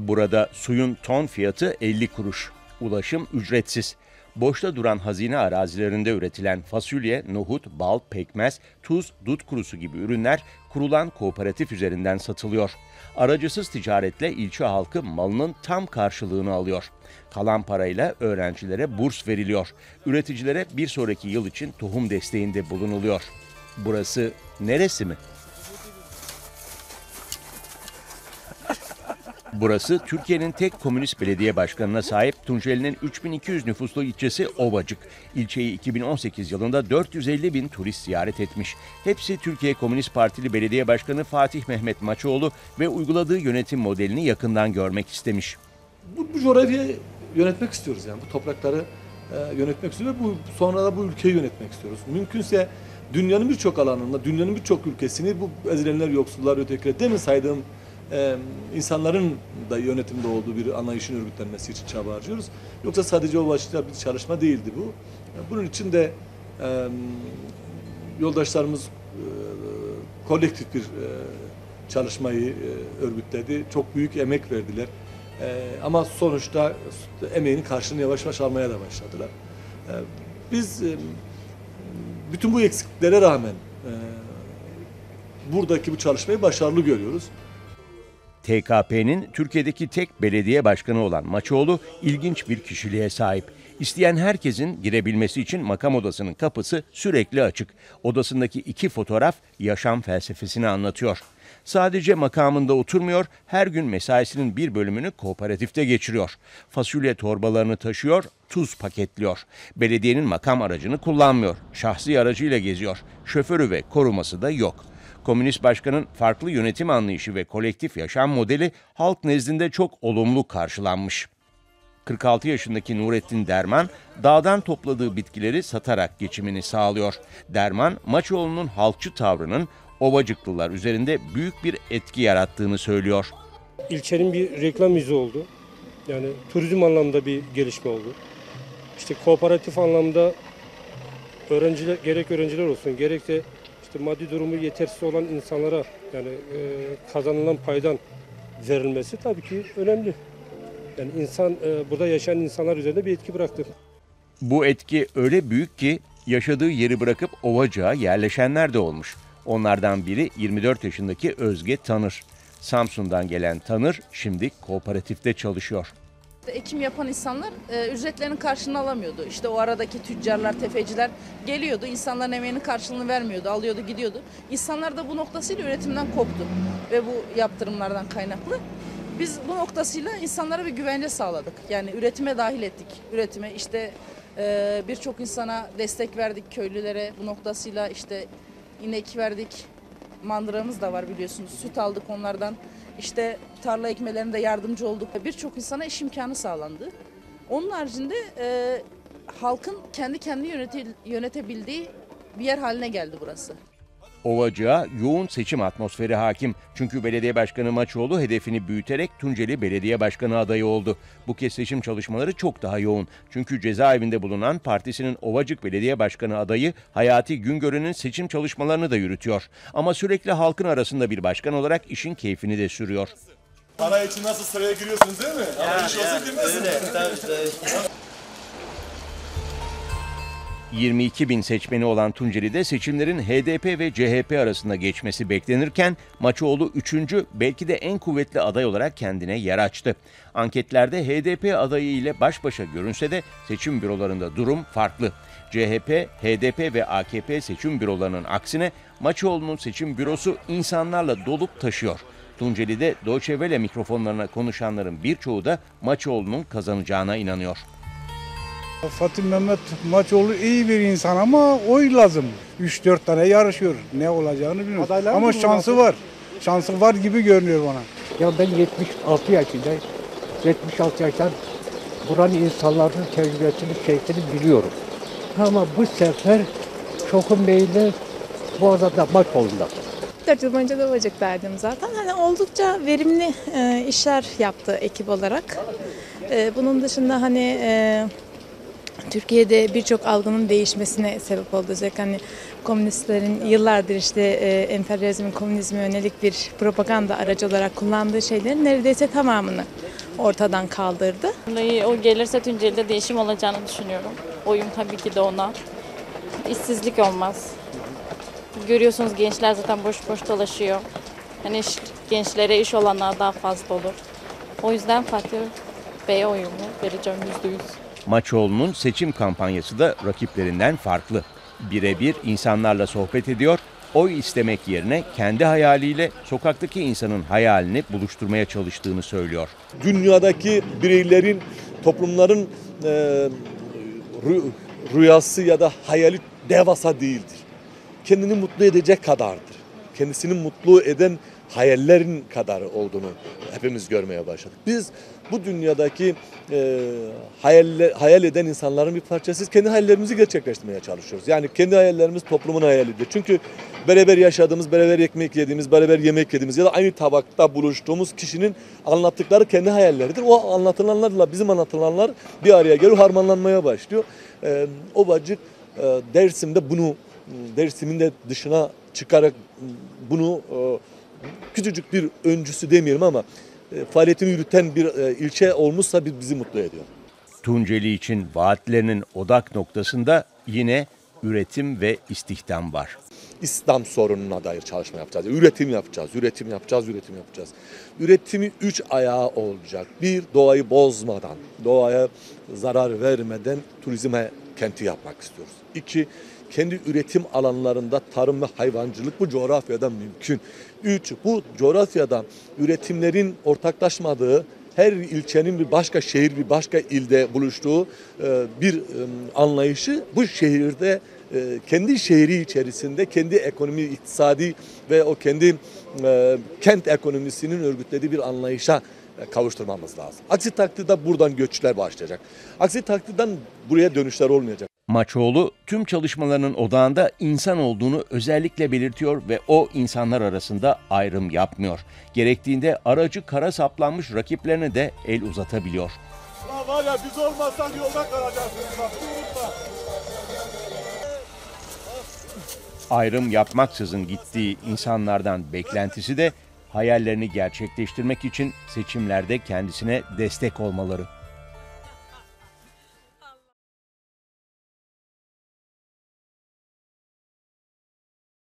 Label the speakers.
Speaker 1: Burada suyun ton fiyatı 50 kuruş. Ulaşım ücretsiz. Boşta duran hazine arazilerinde üretilen fasulye, nohut, bal, pekmez, tuz, dut kurusu gibi ürünler kurulan kooperatif üzerinden satılıyor. Aracısız ticaretle ilçe halkı malının tam karşılığını alıyor. Kalan parayla öğrencilere burs veriliyor. Üreticilere bir sonraki yıl için tohum desteğinde bulunuluyor. Burası neresi mi? Burası Türkiye'nin tek komünist belediye başkanına sahip Tunceli'nin 3200 nüfuslu ilçesi Ovacık. İlçeyi 2018 yılında 450 bin turist ziyaret etmiş. Hepsi Türkiye Komünist Partili Belediye Başkanı Fatih Mehmet Maçoğlu ve uyguladığı yönetim modelini yakından görmek istemiş.
Speaker 2: Bu, bu coğrafyayı yönetmek istiyoruz yani bu toprakları e, yönetmek istiyoruz ve bu, sonra da bu ülkeyi yönetmek istiyoruz. Mümkünse dünyanın birçok alanında, dünyanın birçok ülkesini bu ezilenler, yoksullar, ötekiler demin saydığım e, insanların da yönetimde olduğu bir anlayışın örgütlenmesi için çaba harcıyoruz. Yoksa sadece o başlıkta bir çalışma değildi bu. Bunun için de e, yoldaşlarımız e, kolektif bir e, çalışmayı e, örgütledi. Çok büyük emek verdiler. E, ama sonuçta emeğinin karşılığını yavaş yavaş almaya da başladılar. E, biz e, bütün bu eksikliklere rağmen e, buradaki bu çalışmayı başarılı görüyoruz.
Speaker 1: TKP'nin Türkiye'deki tek belediye başkanı olan Maçoğlu ilginç bir kişiliğe sahip. İsteyen herkesin girebilmesi için makam odasının kapısı sürekli açık. Odasındaki iki fotoğraf yaşam felsefesini anlatıyor. Sadece makamında oturmuyor, her gün mesaisinin bir bölümünü kooperatifte geçiriyor. Fasulye torbalarını taşıyor, tuz paketliyor. Belediyenin makam aracını kullanmıyor. Şahsi aracıyla geziyor. Şoförü ve koruması da yok. Komünist başkanın farklı yönetim anlayışı ve kolektif yaşam modeli halk nezdinde çok olumlu karşılanmış. 46 yaşındaki Nurettin Derman, dağdan topladığı bitkileri satarak geçimini sağlıyor. Derman, Maçoğlu'nun halkçı tavrının Ovacıklılar üzerinde büyük bir etki yarattığını söylüyor.
Speaker 3: İlçenin bir reklam yüzü oldu. Yani turizm anlamda bir gelişme oldu. İşte kooperatif anlamda öğrenciler gerek öğrenciler olsun gerekse işte maddi durumu yetersiz olan insanlara yani e, kazanılan paydan verilmesi tabii ki önemli. Yani insan e, burada yaşayan insanlar üzerinde bir etki bıraktı.
Speaker 1: Bu etki öyle büyük ki yaşadığı yeri bırakıp Ovacık'a yerleşenler de olmuş. Onlardan biri 24 yaşındaki Özge Tanır. Samsun'dan gelen Tanır şimdi kooperatifte çalışıyor.
Speaker 4: Ekim yapan insanlar e, ücretlerinin karşılığını alamıyordu. İşte o aradaki tüccarlar, tefeciler geliyordu. insanların emeğinin karşılığını vermiyordu, alıyordu, gidiyordu. İnsanlar da bu noktasıyla üretimden koptu ve bu yaptırımlardan kaynaklı. Biz bu noktasıyla insanlara bir güvence sağladık. Yani üretime dahil ettik. Üretime işte e, birçok insana destek verdik köylülere. Bu noktasıyla işte inek verdik. Mandıramız da var biliyorsunuz. Süt aldık onlardan. İşte tarla ekmelerinde yardımcı olduk. Birçok insana iş imkanı sağlandı. Onun haricinde e, halkın kendi kendini yönete, yönetebildiği bir yer haline geldi burası.
Speaker 1: Ovacığa yoğun seçim atmosferi hakim. Çünkü belediye başkanı Maçoğlu hedefini büyüterek Tunceli Belediye Başkanı adayı oldu. Bu kez seçim çalışmaları çok daha yoğun. Çünkü cezaevinde bulunan partisinin Ovacık Belediye Başkanı adayı Hayati Güngör'ün seçim çalışmalarını da yürütüyor. Ama sürekli halkın arasında bir başkan olarak işin keyfini de sürüyor.
Speaker 5: Para için nasıl sıraya giriyorsunuz değil mi? Ama iş olsa girmezsiniz.
Speaker 1: 22 bin seçmeni olan Tunceli'de seçimlerin HDP ve CHP arasında geçmesi beklenirken Maçoğlu 3. belki de en kuvvetli aday olarak kendine yer açtı. Anketlerde HDP adayı ile baş başa görünse de seçim bürolarında durum farklı. CHP, HDP ve AKP seçim bürolarının aksine Maçoğlu'nun seçim bürosu insanlarla dolup taşıyor. Tunceli'de Deutsche Welle mikrofonlarına konuşanların birçoğu da Maçoğlu'nun kazanacağına inanıyor.
Speaker 6: Fatih Mehmet Maçoğlu iyi bir insan ama oy lazım. 3-4 tane yarışıyor. Ne olacağını bilmiyorum.
Speaker 7: Adaylar
Speaker 6: ama şansı var. Şansı var gibi görünüyor bana.
Speaker 7: Ya ben 76 yaşındayım. 76 yaştan buranın insanların tecrübesini, şeysini biliyorum. Ama bu sefer Şokun Bey'le bu arada maç oldu.
Speaker 8: 4 yıl boyunca da Ovacık'taydım zaten. Hani oldukça verimli e, işler yaptı ekip olarak. E, bunun dışında hani e, Türkiye'de birçok algının değişmesine sebep. Özellikle hani komünistlerin yıllardır işte e, emperyalizmin komünizme yönelik bir propaganda aracı olarak kullandığı şeylerin neredeyse tamamını ortadan kaldırdı.
Speaker 9: O gelirse Tunceli'de değişim olacağını düşünüyorum. Oyum tabii ki de ona. İşsizlik olmaz. Görüyorsunuz gençler zaten boş boş dolaşıyor. Hani iş- gençlere iş olanlar daha fazla olur. O yüzden Fatih Bey'e oyumu vereceğim yüzde yüz.
Speaker 1: Maçoğlu'nun seçim kampanyası da rakiplerinden farklı. Birebir insanlarla sohbet ediyor, oy istemek yerine kendi hayaliyle sokaktaki insanın hayalini buluşturmaya çalıştığını söylüyor.
Speaker 2: dünyadaki bireylerin, toplumların e, rü- rüyası ya da hayali devasa değildir. Kendini mutlu edecek kadardır. Kendisini mutlu eden hayallerin kadar olduğunu hepimiz görmeye başladık. Biz bu dünyadaki e, hayalle, hayal eden insanların bir parçasıyız. Kendi hayallerimizi gerçekleştirmeye çalışıyoruz. Yani kendi hayallerimiz toplumun hayalidir. Çünkü beraber yaşadığımız, beraber ekmek yediğimiz, beraber yemek yediğimiz ya da aynı tabakta buluştuğumuz kişinin anlattıkları kendi hayalleridir. O anlatılanlarla bizim anlatılanlar bir araya geliyor, harmanlanmaya başlıyor. E, o bacık e, Dersim'de bunu Dersim'in de dışına çıkarak bunu e, küçücük bir öncüsü demeyelim ama e, faaliyetini yürüten bir e, ilçe olmuşsa bi- bizi mutlu ediyor.
Speaker 1: Tunceli için vaatlerinin odak noktasında yine üretim ve istihdam var.
Speaker 2: İslam sorununa dair çalışma yapacağız. Üretim yapacağız, üretim yapacağız, üretim yapacağız. Üretimi üç ayağı olacak. Bir, doğayı bozmadan, doğaya zarar vermeden turizme kenti yapmak istiyoruz. İki, kendi üretim alanlarında tarım ve hayvancılık bu coğrafyada mümkün. Üç, bu coğrafyada üretimlerin ortaklaşmadığı her ilçenin bir başka şehir, bir başka ilde buluştuğu e, bir anlayışı bu şehirde e, kendi şehri içerisinde kendi ekonomi, iktisadi ve o kendi e, kent ekonomisinin örgütlediği bir anlayışa kavuşturmamız lazım. Aksi takdirde buradan göçler başlayacak. Aksi takdirden buraya dönüşler olmayacak.
Speaker 1: Maçoğlu tüm çalışmalarının odağında insan olduğunu özellikle belirtiyor ve o insanlar arasında ayrım yapmıyor. Gerektiğinde aracı kara saplanmış rakiplerine de el uzatabiliyor.
Speaker 5: Lan var ya biz olmazsak yolda kalacaksınız bak unutma.
Speaker 1: Ayrım yapmaksızın gittiği insanlardan beklentisi de hayallerini gerçekleştirmek için seçimlerde kendisine destek olmaları.